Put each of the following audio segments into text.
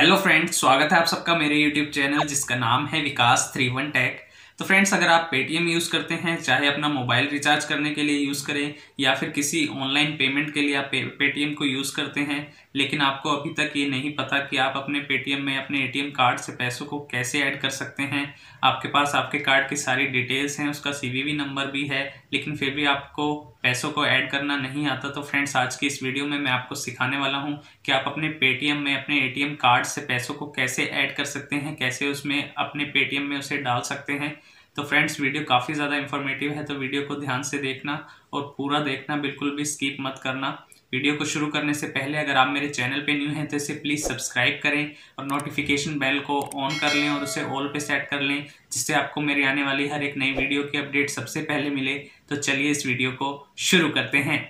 Hello friends स्वागत है आप सबका मेरे यूट्यूब चैनल जिसका नाम है विकास थ्री वन टेक तो फ्रेंड्स अगर आप पेटीएम यूज़ करते हैं, चाहे अपना मोबाइल रिचार्ज करने के लिए यूज़ करें, या फिर किसी ऑनलाइन पेमेंट के लिए आप पेटीएम को यूज़ करते हैं, लेकिन आपको अभी तक ये नहीं पता कि आप अपने पेटीएम में अपने एटीएम कार्ड से पैसों को कैसे ऐड कर सकते हैं। आपके पास आपके कार्ड की सारी डिटेल्स हैं, उसका CVV नंबर भी है, लेकिन फिर भी आपको पैसों को ऐड करना नहीं आता तो फ्रेंड्स, आज की इस वीडियो में मैं आपको सिखाने वाला हूँ कि आप अपने पेटीएम में अपने एटीएम कार्ड से पैसों को कैसे ऐड कर सकते हैं, कैसे उसमें अपने पेटीएम में उसे डाल सकते हैं। तो फ्रेंड्स, वीडियो काफ़ी ज़्यादा इन्फॉर्मेटिव है तो वीडियो को ध्यान से देखना और पूरा देखना, बिल्कुल भी स्कीप मत करना। वीडियो को शुरू करने से पहले अगर आप मेरे चैनल पे न्यू हैं तो इसे प्लीज़ सब्सक्राइब करें और नोटिफिकेशन बेल को ऑन कर लें और उसे ऑल पे सेट कर लें, जिससे आपको मेरी आने वाली हर एक नई वीडियो की अपडेट सबसे पहले मिले। तो चलिए इस वीडियो को शुरू करते हैं।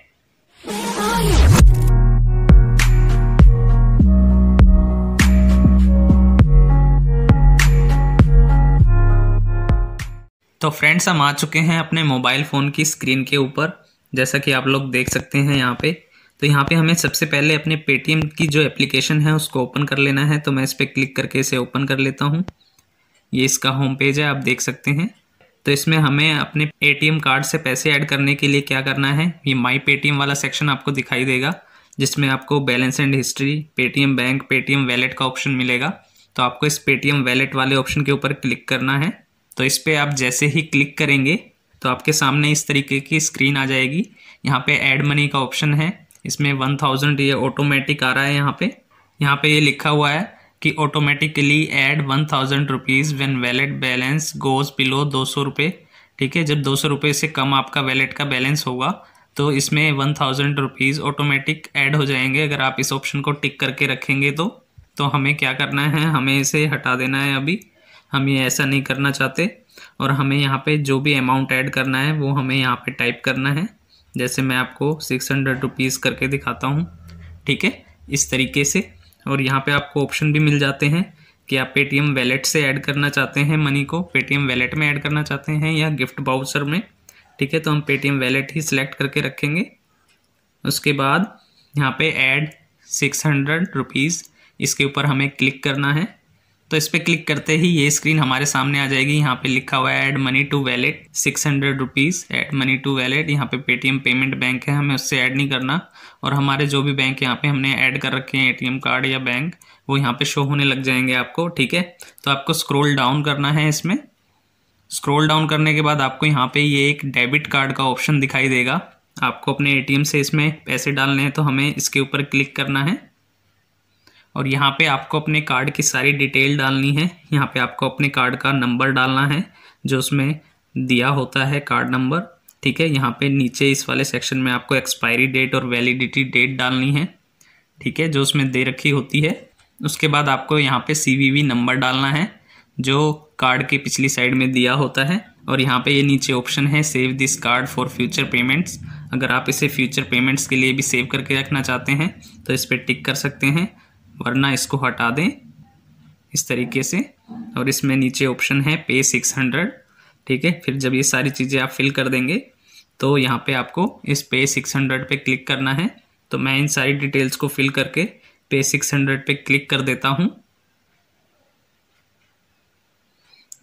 तो फ्रेंड्स हम आ चुके हैं अपने मोबाइल फ़ोन की स्क्रीन के ऊपर। जैसा कि आप लोग देख सकते हैं यहाँ पे। तो यहाँ पे हमें सबसे पहले अपने पेटीएम की जो एप्लीकेशन है, उसको ओपन कर लेना है। तो मैं इस पर क्लिक करके इसे ओपन कर लेता हूँ। ये इसका होम पेज है, आप देख सकते हैं। तो इसमें हमें अपने एटीएम कार्ड से पैसे ऐड करने के लिए क्या करना है, ये माई पेटीएम वाला सेक्शन आपको दिखाई देगा, जिसमें आपको balance and history Paytm bank Paytm wallet का ऑप्शन मिलेगा। तो आपको इस पेटीएम वैलेट वाले ऑप्शन के ऊपर क्लिक करना है। तो इस पर आप जैसे ही क्लिक करेंगे तो आपके सामने इस तरीके की स्क्रीन आ जाएगी। यहाँ पे ऐड मनी का ऑप्शन है। इसमें वन थाउज़ेंड ये ऑटोमेटिक आ रहा है यहाँ पे। यहाँ पे ये लिखा हुआ है कि automatically add one thousand rupees when wallet balance goes below दो सौ रुपये ठीक है, जब दो सौ रुपये से कम आपका वैलेट का बैलेंस होगा तो इसमें one thousand rupees automatic add हो जाएँगे। अगर आप इस ऑप्शन को टिक करके रखेंगे तो तो हमें क्या करना है? हमें इसे हटा देना है अभी। हम ये ऐसा नहीं करना चाहते। और हमें यहाँ पे जो भी अमाउंट ऐड करना है, वो हमें यहाँ पे टाइप करना है। जैसे मैं आपको सिक्स हंड्रेड रुपीज़ करके दिखाता हूँ, ठीक है? इस तरीके से। और यहाँ पे आपको ऑप्शन भी मिल जाते हैं कि आप पेटीएम वैलेट से ऐड करना चाहते हैं मनी को। पेटीएम वैलेट में ऐड करना चाहते हैं या गिफ्ट बाउचर में, ठीक है? तो हम पेटीएम वैलेट ही सिलेक्ट करके रखेंगे। उसके बाद यहाँ पे ऐड सिक्स हंड्रेड रुपीज़ इसके ऊपर हमें क्लिक करना है। तो इस पर क्लिक करते ही ये स्क्रीन हमारे सामने आ जाएगी। यहाँ पे लिखा हुआ है add money to wallet six hundred rupees add money to wallet यहाँ पे पेटीएम पेमेंट बैंक है, हमें उससे ऐड नहीं करना। और हमारे जो भी बैंक यहाँ पे हमने ऐड कर रखे हैं एटीएम कार्ड या बैंक वो यहाँ पे शो होने लग जाएँगे आपको, ठीक है? तो आपको स्क्रोल डाउन करना है इसमें। स्क्रोल डाउन करने के बाद आपको यहाँ पे ये एक डेबिट कार्ड का ऑप्शन दिखाई देगा। आपको अपने एटीएम से इसमें पैसे डालने हैं तो हमें इसके ऊपर क्लिक करना है। और यहाँ पे आपको अपने कार्ड की सारी डिटेल डालनी है। यहाँ पे आपको अपने कार्ड का नंबर डालना है, जो उसमें दिया होता है कार्ड नंबर ठीक है, यहाँ पे नीचे इस वाले सेक्शन में आपको एक्सपायरी डेट और वैलिडिटी डेट डालनी है। ठीक है, जो उसमें दे रखी होती है। उसके बाद आपको यहाँ पे सी नंबर डालना है, जो कार्ड के पिछली साइड में दिया होता है। और यहाँ पे ये नीचे ऑप्शन है save this card for future payments अगर आप इसे फ्यूचर पेमेंट्स के लिए भी सेव करके रखना चाहते हैं तो इस पर टिक कर सकते हैं। वरना इसको हटा दें इस तरीके से। और इसमें नीचे ऑप्शन है पे सिक्स हंड्रेड ठीक है? फिर जब ये सारी चीज़ें आप फिल कर देंगे तो यहाँ पे आपको इस पे सिक्स हंड्रेड पर क्लिक करना है। तो मैं इन सारी डिटेल्स को फिल करके पे सिक्स हंड्रेड पर क्लिक कर देता हूँ।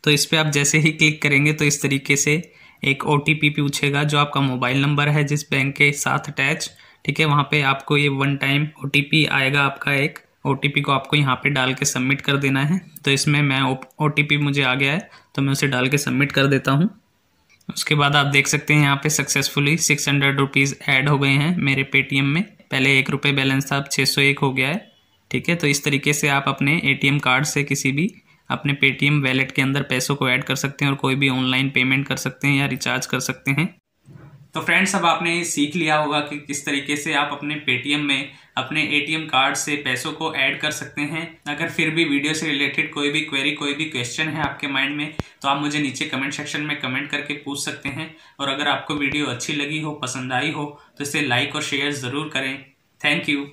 तो इस पर आप जैसे ही क्लिक करेंगे तो इस तरीके से एक ओ पूछेगा, जो आपका मोबाइल नंबर है, जिस बैंक के साथ अटैच ठीक है? वहाँ पे आपको ये वन टाइम ओ आएगा, आपका एक ओटीपी को आपको यहाँ पे डाल के सबमिट कर देना है। तो इसमें मैं ओटीपी मुझे आ गया है तो मैं उसे डाल के सबमिट कर देता हूँ। उसके बाद आप देख सकते हैं यहाँ पे successfully six hundred rupees add हो गए हैं मेरे पेटीएम में। पहले एक रुपये बैलेंस था, अब छः सौ एक हो गया है। ठीक है तो इस तरीके से आप अपने एटीएम कार्ड से किसी भी अपने पेटीएम वैलेट के अंदर पैसों को ऐड कर सकते हैं और कोई भी ऑनलाइन पेमेंट कर सकते हैं या रिचार्ज कर सकते हैं। तो फ्रेंड्स अब आपने सीख लिया होगा कि किस तरीके से आप अपने पेटीएम में अपने एटीएम कार्ड से पैसों को ऐड कर सकते हैं। अगर फिर भी वीडियो से रिलेटेड कोई भी क्वेरी कोई भी क्वेश्चन है आपके माइंड में तो आप मुझे नीचे कमेंट सेक्शन में कमेंट करके पूछ सकते हैं। और अगर आपको वीडियो अच्छी लगी हो, पसंद आई हो तो इसे लाइक और शेयर ज़रूर करें। Thank you